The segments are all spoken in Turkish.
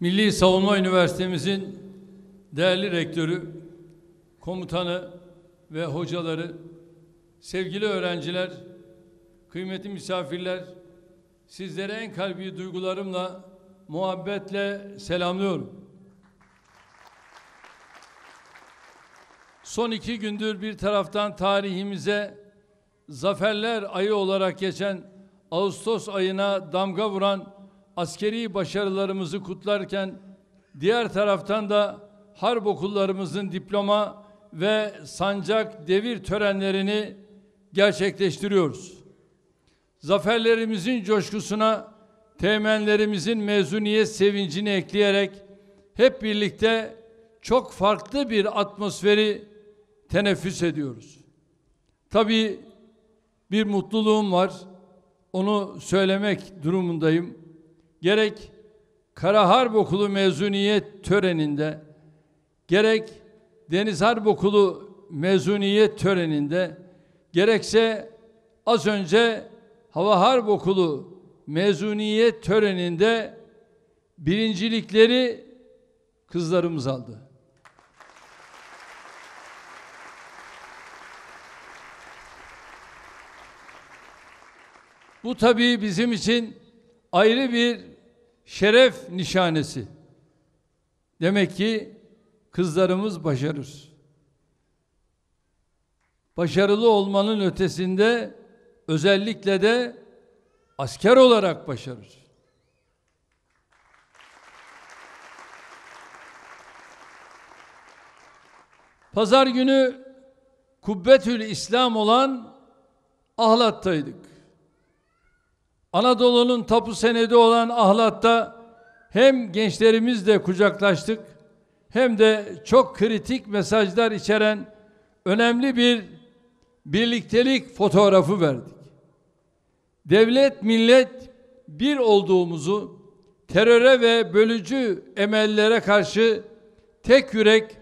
Milli Savunma Üniversitemizin değerli rektörü, komutanı ve hocaları, sevgili öğrenciler, kıymetli misafirler, sizlere en kalbi duygularımla, muhabbetle selamlıyorum. Son iki gündür bir taraftan tarihimize zaferler ayı olarak geçen Ağustos ayına damga vuran askeri başarılarımızı kutlarken diğer taraftan da harp okullarımızın diploma ve sancak devir törenlerini gerçekleştiriyoruz. Zaferlerimizin coşkusuna temenlerimizin mezuniyet sevincini ekleyerek hep birlikte çok farklı bir atmosferi teneffüs ediyoruz. Tabii bir mutluluğum var. Onu söylemek durumundayım. Gerek Kara Harp Okulu mezuniyet töreninde gerek Deniz Harp Okulu mezuniyet töreninde gerekse az önce Hava Harp Okulu mezuniyet töreninde birincilikleri kızlarımız aldı. Bu tabii bizim için ayrı bir şeref nişanesi. Demek ki kızlarımız başarır. Başarılı olmanın ötesinde özellikle de asker olarak başarır. Pazar günü Kubbetül İslam olan Ahlat'taydık. Anadolu'nun tapu senedi olan Ahlat'ta hem gençlerimizle kucaklaştık hem de çok kritik mesajlar içeren önemli bir birliktelik fotoğrafı verdik. Devlet, millet bir olduğumuzu, teröre ve bölücü emellere karşı tek yürek,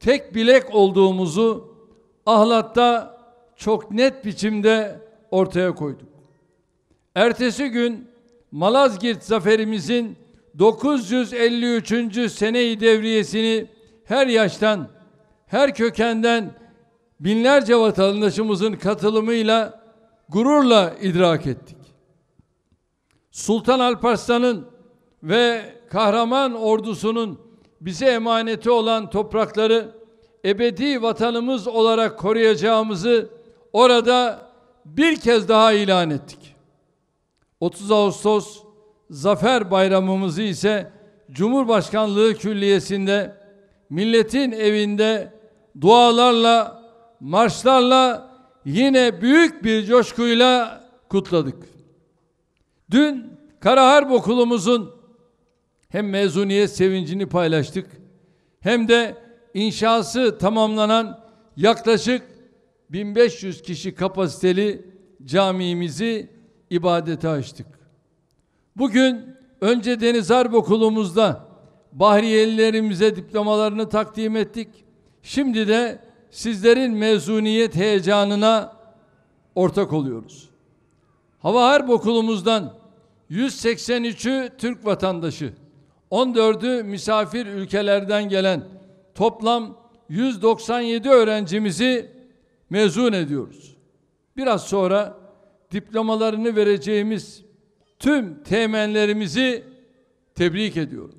tek bilek olduğumuzu Ahlat'ta çok net biçimde ortaya koyduk. Ertesi gün Malazgirt zaferimizin 953. seneyi devriyesini her yaştan, her kökenden binlerce vatandaşımızın katılımıyla gururla idrak ettik. Sultan Alparslan'ın ve kahraman ordusunun bize emaneti olan toprakları ebedi vatanımız olarak koruyacağımızı orada bir kez daha ilan ettik. 30 Ağustos Zafer Bayramımızı ise Cumhurbaşkanlığı Külliyesi'nde milletin evinde dualarla, marşlarla yine büyük bir coşkuyla kutladık. Dün Kara Harp Okulumuzun hem mezuniyet sevincini paylaştık hem de inşası tamamlanan yaklaşık 1500 kişi kapasiteli camimizi ibadete açtık. Bugün önce Deniz Harp Okulumuzda Bahriyelilerimize diplomalarını takdim ettik. Şimdi de sizlerin mezuniyet heyecanına ortak oluyoruz. Hava Harp Okulumuzdan 183'ü Türk vatandaşı, 14'ü misafir ülkelerden gelen toplam 197 öğrencimizi mezun ediyoruz. Biraz sonra diplomalarını vereceğimiz tüm temenlerimizi tebrik ediyorum.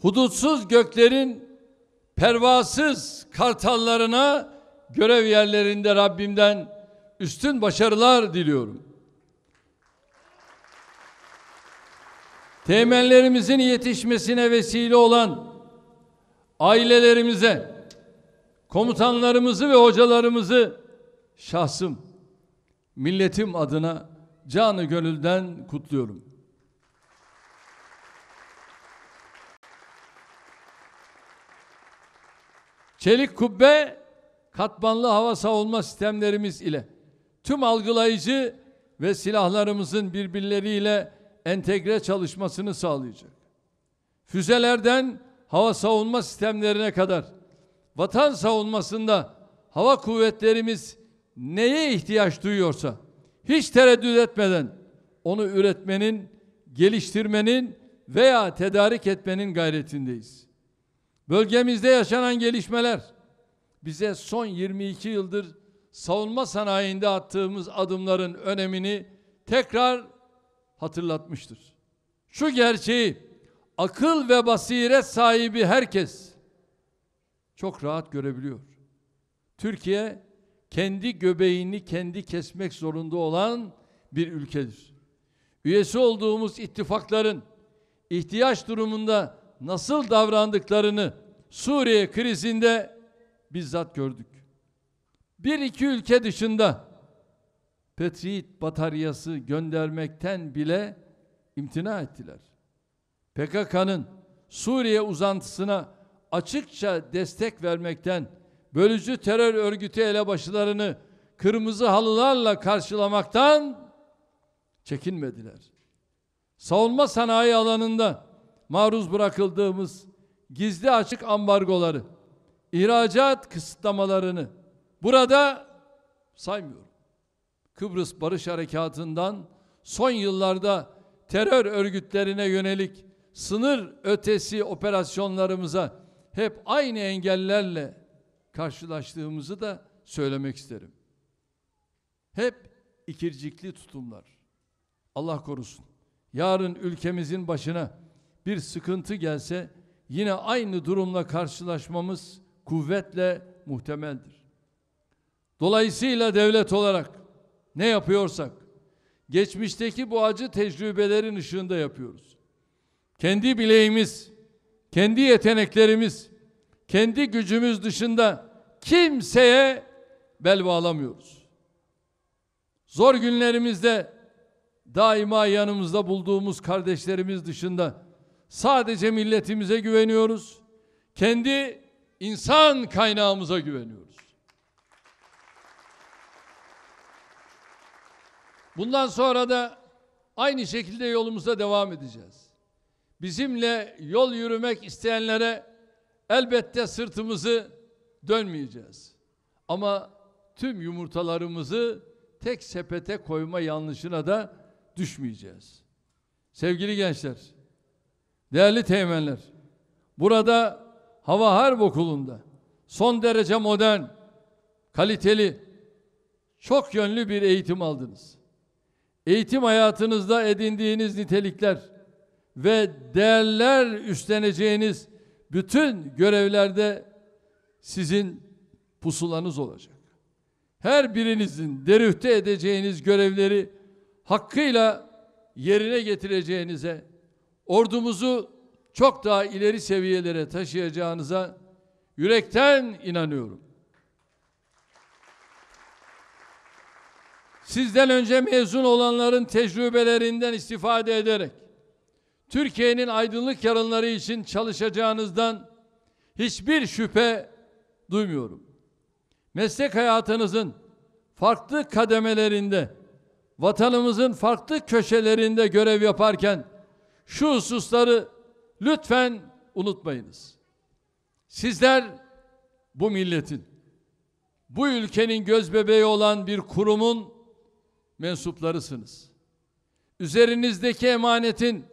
Hudutsuz göklerin pervasız kartallarına görev yerlerinde Rabbimden üstün başarılar diliyorum. Temenlerimizin yetişmesine vesile olan ailelerimize, komutanlarımızı ve hocalarımızı şahsım, milletim adına canı gönülden kutluyorum. Çelik kubbe katmanlı hava savunma sistemlerimiz ile tüm algılayıcı ve silahlarımızın birbirleriyle entegre çalışmasını sağlayacak. Füzelerden hava savunma sistemlerine kadar vatan savunmasında hava kuvvetlerimiz neye ihtiyaç duyuyorsa hiç tereddüt etmeden onu üretmenin, geliştirmenin veya tedarik etmenin gayretindeyiz. Bölgemizde yaşanan gelişmeler bize son 22 yıldır savunma sanayinde attığımız adımların önemini tekrar hatırlatmıştır. Şu gerçeği akıl ve basiret sahibi herkes çok rahat görebiliyor. Türkiye kendi göbeğini kendi kesmek zorunda olan bir ülkedir. Üyesi olduğumuz ittifakların ihtiyaç durumunda nasıl davrandıklarını Suriye krizinde bizzat gördük. Bir iki ülke dışında Petrit bataryası göndermekten bile imtina ettiler. PKK'nın Suriye uzantısına açıkça destek vermekten bölücü terör örgütü elebaşılarını kırmızı halılarla karşılamaktan çekinmediler. Savunma sanayi alanında maruz bırakıldığımız gizli açık ambargoları, ihracat kısıtlamalarını burada saymıyorum. Kıbrıs Barış Harekatı'ndan son yıllarda terör örgütlerine yönelik sınır ötesi operasyonlarımıza hep aynı engellerle karşılaştığımızı da söylemek isterim. Hep ikircikli tutumlar. Allah korusun. Yarın ülkemizin başına bir sıkıntı gelse yine aynı durumla karşılaşmamız kuvvetle muhtemeldir. Dolayısıyla devlet olarak ne yapıyorsak geçmişteki bu acı tecrübelerin ışığında yapıyoruz. Kendi bileğimiz, kendi yeteneklerimiz, kendi gücümüz dışında kimseye bel bağlamıyoruz. Zor günlerimizde daima yanımızda bulduğumuz kardeşlerimiz dışında sadece milletimize güveniyoruz. Kendi insan kaynağımıza güveniyoruz. Bundan sonra da aynı şekilde yolumuza devam edeceğiz. Bizimle yol yürümek isteyenlere elbette sırtımızı dönmeyeceğiz. Ama tüm yumurtalarımızı tek sepete koyma yanlışına da düşmeyeceğiz. Sevgili gençler, değerli teğmenler, burada Hava Harp Okulu'nda son derece modern, kaliteli, çok yönlü bir eğitim aldınız. Eğitim hayatınızda edindiğiniz nitelikler ve değerler üstleneceğiniz bütün görevlerde sizin pusulanız olacak. Her birinizin derühte edeceğiniz görevleri hakkıyla yerine getireceğinize, ordumuzu çok daha ileri seviyelere taşıyacağınıza yürekten inanıyorum. Sizden önce mezun olanların tecrübelerinden istifade ederek Türkiye'nin aydınlık yarınları için çalışacağınızdan hiçbir şüphe duymuyorum. Meslek hayatınızın farklı kademelerinde, vatanımızın farklı köşelerinde görev yaparken şu hususları lütfen unutmayınız. Sizler bu milletin, bu ülkenin göz bebeği olan bir kurumun mensuplarısınız. Üzerinizdeki emanetin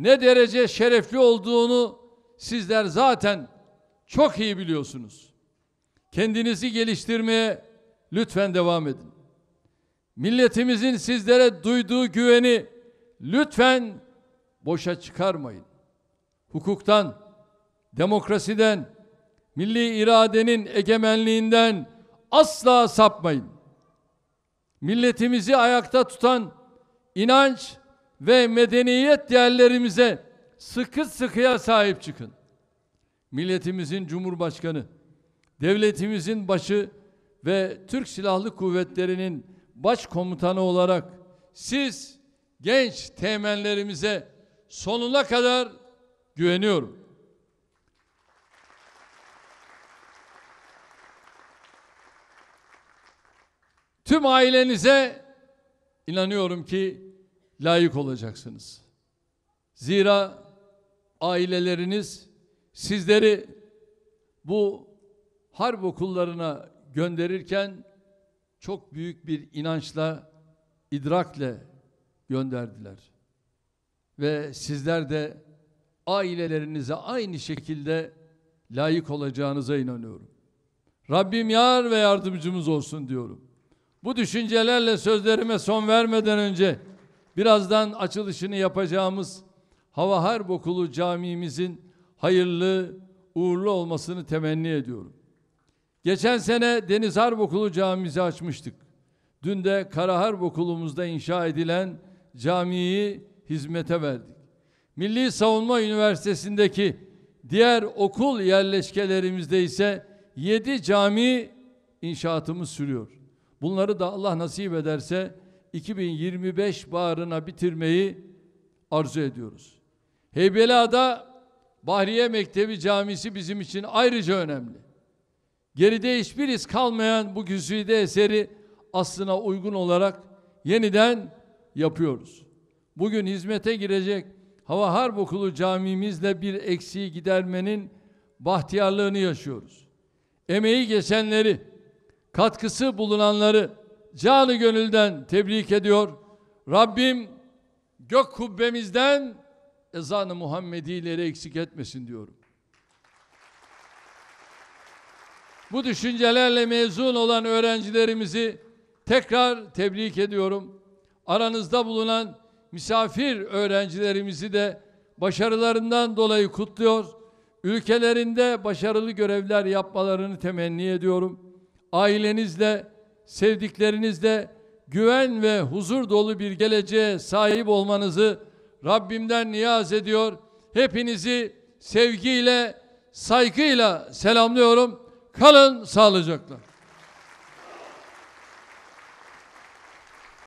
ne derece şerefli olduğunu sizler zaten çok iyi biliyorsunuz. Kendinizi geliştirmeye lütfen devam edin. Milletimizin sizlere duyduğu güveni lütfen boşa çıkarmayın. Hukuktan, demokrasiden, milli iradenin egemenliğinden asla sapmayın. Milletimizi ayakta tutan inanç ve medeniyet değerlerimize sıkı sıkıya sahip çıkın. Milletimizin Cumhurbaşkanı, devletimizin başı ve Türk Silahlı Kuvvetleri'nin başkomutanı olarak siz genç temellerimize sonuna kadar güveniyorum. Tüm ailenize inanıyorum ki layık olacaksınız. Zira aileleriniz sizleri bu harp okullarına gönderirken çok büyük bir inançla idrakle gönderdiler. Ve sizler de ailelerinize aynı şekilde layık olacağınıza inanıyorum. Rabbim yar ve yardımcımız olsun diyorum. Bu düşüncelerle sözlerime son vermeden önce birazdan açılışını yapacağımız Hava Harp Okulu camimizin hayırlı, uğurlu olmasını temenni ediyorum. Geçen sene Deniz Harp Okulu camimizi açmıştık. Dün de Kara Harp Okulumuzda inşa edilen camiyi hizmete verdik. Milli Savunma Üniversitesi'ndeki diğer okul yerleşkelerimizde ise yedi cami inşaatımız sürüyor. Bunları da Allah nasip ederse 2025 baharına bitirmeyi arzu ediyoruz. Heybeliada Bahriye Mektebi Camisi bizim için ayrıca önemli. Geride hiçbir iz kalmayan bu güzide eseri aslına uygun olarak yeniden yapıyoruz. Bugün hizmete girecek Hava Harp Okulu camimizle bir eksiği gidermenin bahtiyarlığını yaşıyoruz. Emeği geçenleri, katkısı bulunanları canı gönülden tebrik ediyor. Rabbim gök kubbemizden ezanı Muhammedileri eksik etmesin diyorum. Bu düşüncelerle mezun olan öğrencilerimizi tekrar tebrik ediyorum. Aranızda bulunan misafir öğrencilerimizi de başarılarından dolayı kutluyor. Ülkelerinde başarılı görevler yapmalarını temenni ediyorum. Ailenizle, sevdiklerinizle güven ve huzur dolu bir geleceğe sahip olmanızı Rabbimden niyaz ediyor. Hepinizi sevgiyle, saygıyla selamlıyorum. Kalın sağlıcakla.